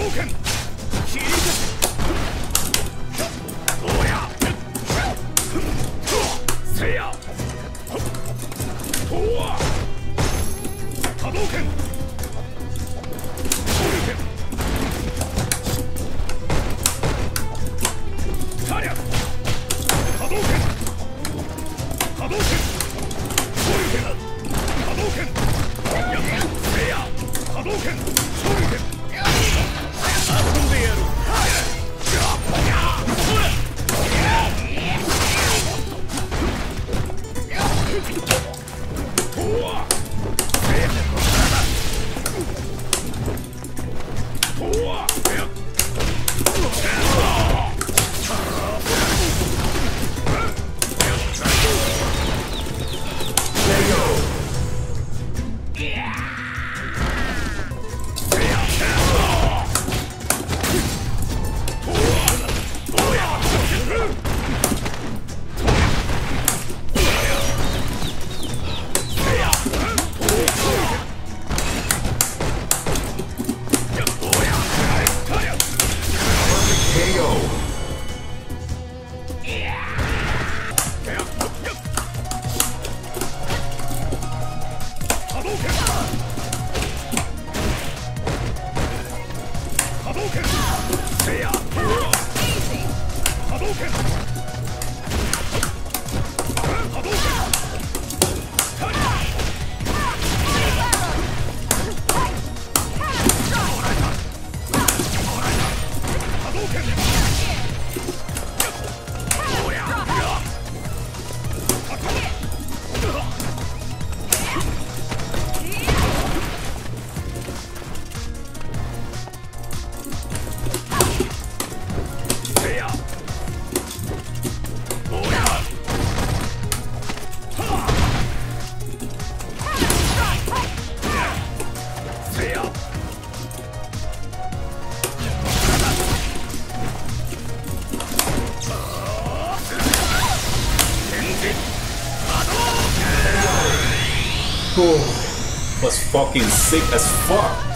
動拳切りせ拳 was fucking sick as fuck.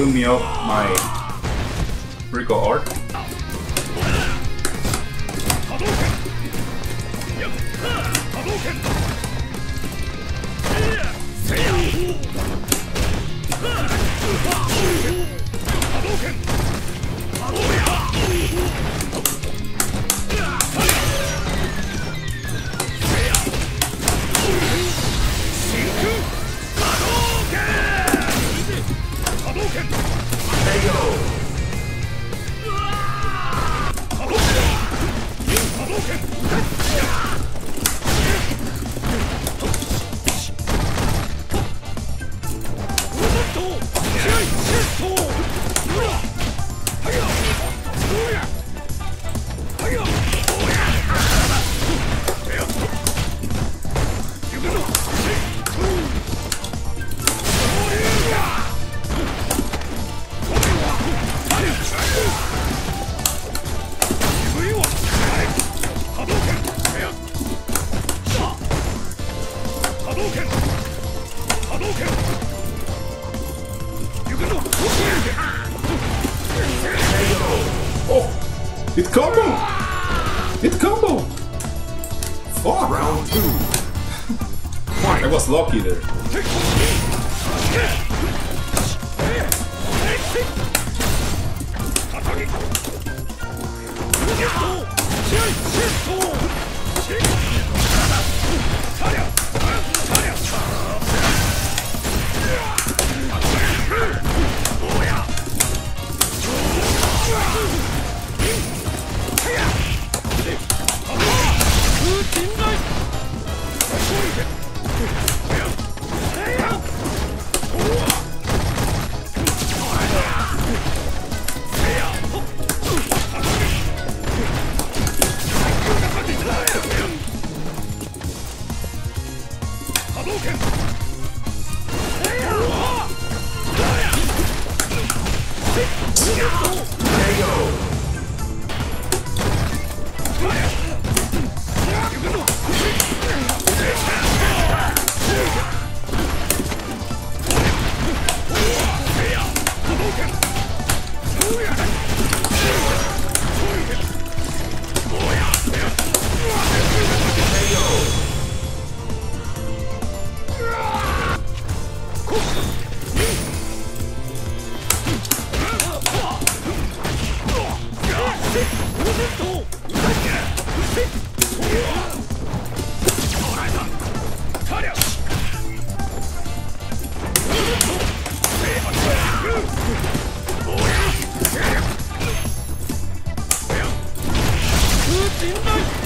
blew me off my Rico art. KO! It combo! It combo! Fuck! Round two. I was lucky there. しん。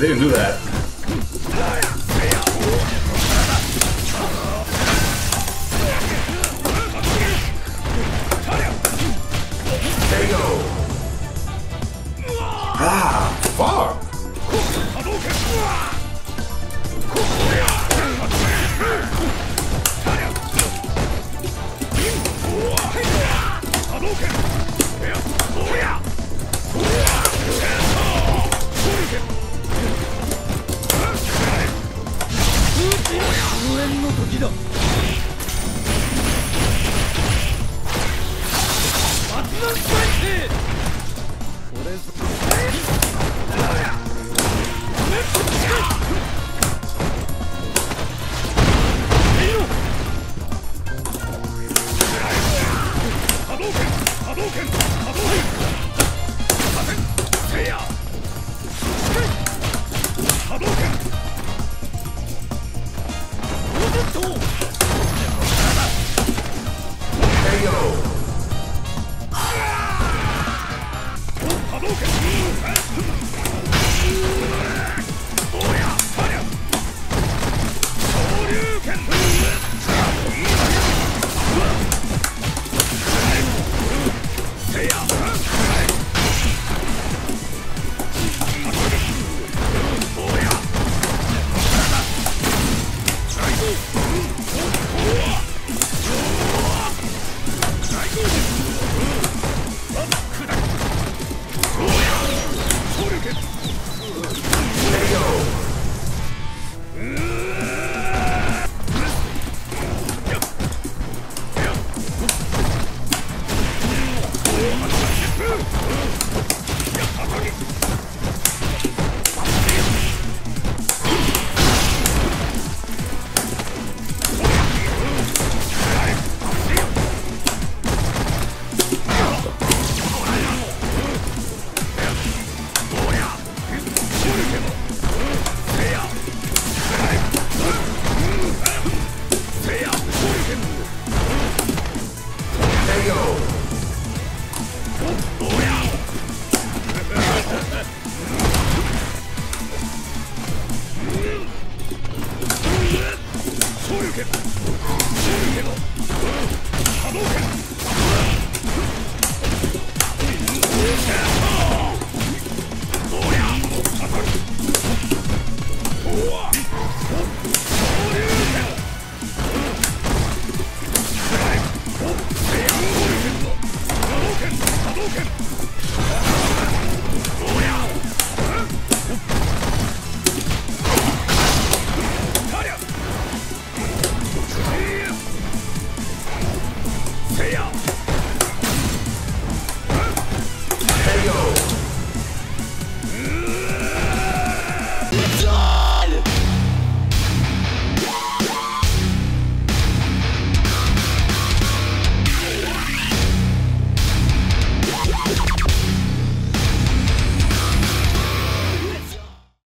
I didn't do that. Let it go!